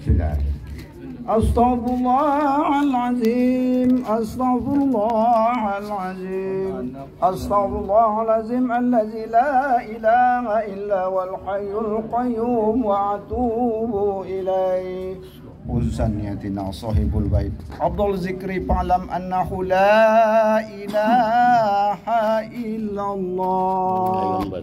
بسم الله أستغفر الله العظيم أستغفر الله العظيم أستغفر الله العظيم الذي لا إله إلا هو الحي القيوم وأتوب إليه وزنيتنا صاحب البيت أفضل ذكر فاعلم أنه لا إله إلا الله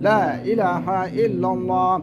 لا إله إلا الله.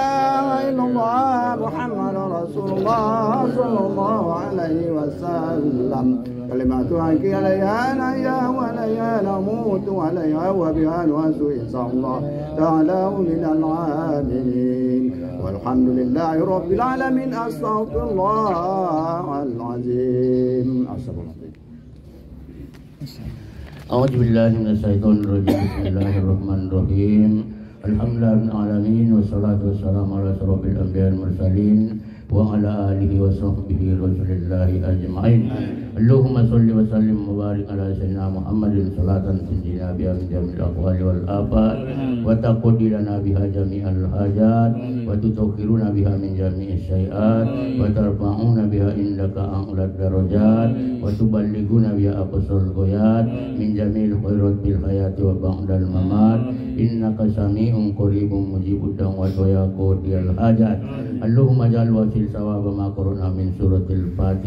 إلا إلله محمد رسول الله صلى الله عليه وسلم. كلمات عنك عليها نحيا وعليها نموت وعليها وبها نعز إن شاء الله تعالى من العاملين. والحمد لله رب العالمين أستغفر الله العظيم. أعوذ بالله من الشيطان الرجيم. بسم الله الرحمن الرحيم. الحمد لله رب العالمين والصلاة والسلام على أشرف الأنبياء المرسلين وعلى آله وصحبه رسول الله أجمعين اللهم صل وسلم وبارك على سيدنا محمد صلاة تنجينا بها من جميع الأقوال والآفات وتقضي لنا بها جميع الحاجات وتطهرنا بها من جميع الشيئات وترفعنا بها عندك أعلى الدرجات وتبلغنا بها أقصى الغايات من جميع الخيرات بالحياة وبعد الممات. إنك سميع قريب مجيب الدعوات ويا قاضي الحاجات. اللهم اجعل وسيل ثواب ما قرنا من سورة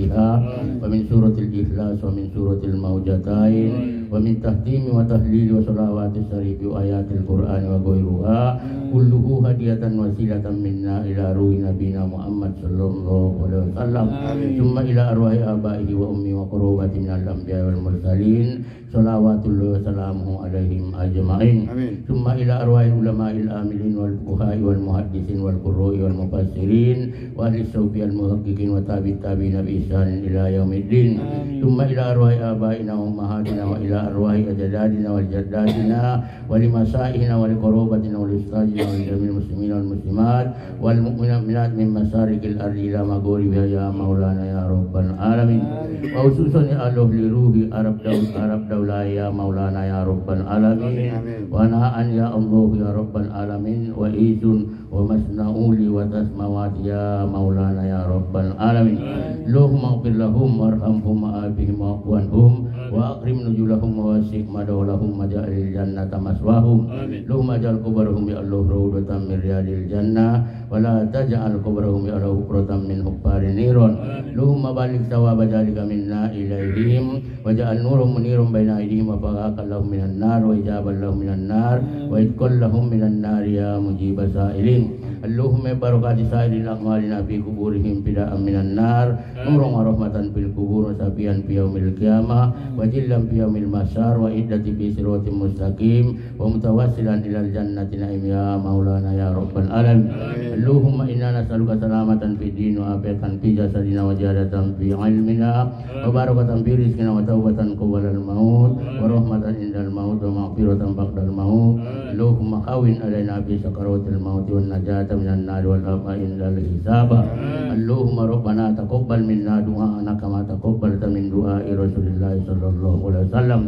الفاتحة ومن سورة الإخلاص ومن سورة الموجتين ومن تهتيم وتهليل وصلوات الشريف وآيات القرآن وغيرها كله هدية وسيلة منا إلى روح نبينا محمد صلى الله عليه وسلم ثم إلى أرواح آبائه وأمي وقرابة من الأنبياء والمرسلين صلوات الله وسلامه عليهم أجمعين. ثم إلى أرواح العلماء العاملين والفقهاء والمحدثين والقراء والمفسرين وأهل الصوفية المحققين وتابع التابعين بإحسان إلى يوم الدين ثم إلى أرواح آبائنا وأمهاتنا وإلى أرواح أجدادنا وجداتنا ولمسائنا ولقرابتنا ولأستاذنا ولجميع المسلمين والمسلمات والمؤمنات من مشارق الأرض إلى مغاربها يا مولانا يا رب العالمين وخصوصا يا الله لروح عرب داود عرب داود maulaya ya maulana ya rabbal alamin. Wa na'an ya allah ya rabbal alamin. Wa idun wa masnauli wa tasmawat ya maulana ya rabbal alamin. Lohum maqbil lahum marhamhum ma'abihim wa akrim nujulahum wa wasik madawlahum maja'il jannata maswahum Allahumma ja'al kubarahum ya Allah rawdatan min riyadil jannah. Wa la taj'al kubarahum ya Allah hukratan min hubbari niron. Allahumma balik sawaba jalika minna ilaihim. Wa ja'al nurum munirun baina aydihim wa faqaqan lahum minan nar wa ijaban lahum minan nar. Wa idkul lahum minan nar ya mujibas sa'ilin Allahumma barik di sa'idina amalina fi kuburihim aminan nar. Umrohma rahmatan fil kubur sabian fi yaumil qiyamah. Wa jillan fi yaumil wa iddati fi wa mutawassilan ila jannati ya maulana ya rabbal alamin. Allahumma inna nas'aluka salamatan fi din wa afiatan fi jasadina wa jaratan fi ilmina. Wa barakatan fi rizqina wa tawbatan qawlan maut. Wa Allahumma kawin alaina bi sakaratil maut wan najat maghfiratan ba'dal maut Allahumma kawin alaina fi sakaratil maut Wa najata من النار والأباء إلا الحساب اللهم ربنا تقبل منا دعاءنا كما تقبلت من دعاء رسول الله صلى الله عليه وسلم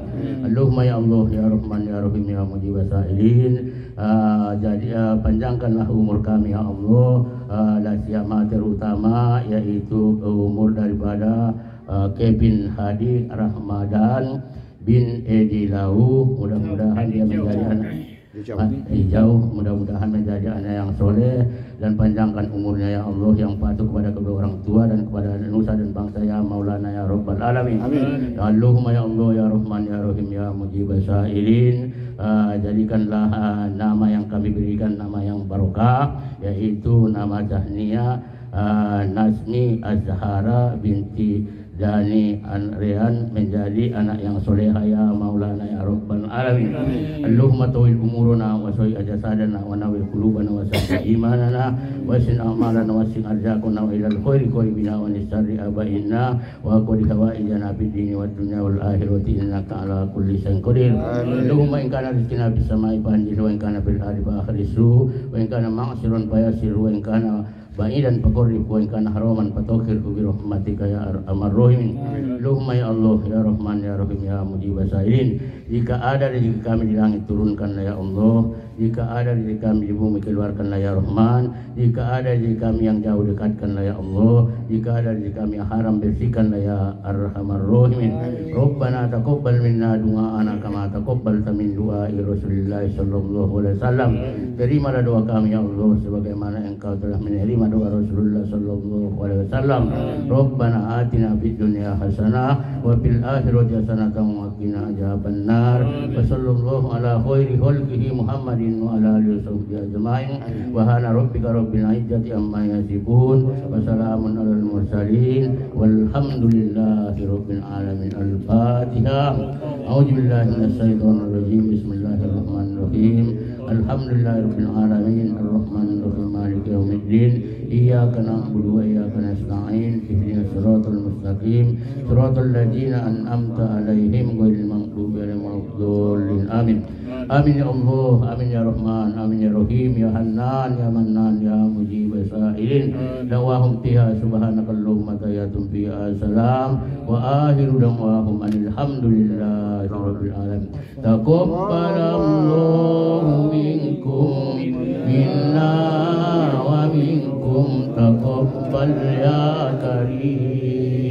اللهم يا الله يا رحمن يا رحيم يا مجيب السائلين uh, jadi uh, panjangkanlah umur kami ya Allah uh, siapa terutama yaitu umur daripada uh, Kevin Hadi Rahmadan bin Edi Lau mudah-mudahan dia menjadi anak hijau. hijau mudah-mudahan menjadi anak yang soleh dan panjangkan umurnya ya Allah yang patuh kepada kedua orang tua dan kepada nusa dan bangsa ya Maulana ya Rabbal Alamin Amin. Ya Allahumma ya Allah ya Rahman ya Rahim ya Mujib sya'irin uh, jadikanlah uh, nama yang kami berikan nama yang barokah yaitu nama Jahnia uh, Nasmi Azhara binti Dani Anrian menjadi anak yang soleha ya Maulana ya Rabbal Alamin. Allahumma tawil umuruna wa soy ajasadana wa nawil kulubana wa sahih imanana wa sin amalana wa sin arzakuna wa ilal khairi bina wa nisari abaina wa qadi hawaijana fid dini wa dunya wal akhirati innaka ala kulli syai'in qadir. Allahumma in kana rizqina bis samai banjir wa in kana fil ardi fa akhrisu wa in kana ma'sirun fa yasir wa in kana ba'idan faqrib wa kana haraman fatokir bi rahmatika ya arhamar rahimin Allahumma ya Allah ya Rahman ya Rahim ya Mujib sailin jika ada rezeki kami di langit turunkanlah ya Allah jika ada rezeki kami di bumi keluarkanlah ya Rahman. Jika ada rezeki kami yang jauh dekatkanlah ya Allah. Jika ada rezeki kami yang haram bersihkanlah ya Arhamar Rahimin. Rabbana taqabbal minna du'aana kama taqabbalta min du'ai Rasulullah sallallahu alaihi wasallam. Terimalah doa kami ya Allah sebagaimana engkau telah menerima doa Rasulullah sallallahu alaihi wasallam. Rabbana atina fid dunya hasanah wa fil akhirati hasanah qina adzabannar النار وصلى الله على خير خلقه محمد وعلى اله وصحبه اجمعين وهان ربك رب العزه عما يصفون وسلام على المرسلين والحمد لله رب العالمين الفاتحه اعوذ بالله من الشيطان الرجيم بسم الله الرحمن الرحيم الحمد لله رب العالمين الرحمن الرحيم مالك يوم الدين إياك نعبد وإياك نستعين اهدنا الصراط المستقيم صراط الذين أنعمت عليهم غير المغضوب عليهم ولا الضالين آمين آمين يا الله آمين يا رحمن آمين يا رحيم يا حنان يا منان يا مجيب السائلين دعواهم فيها سبحانك اللهم تحيات فيها سلام وآخر دعواهم أن الحمد لله رب العالمين تقبل الله منكم منا ومنكم تقبل يا كريم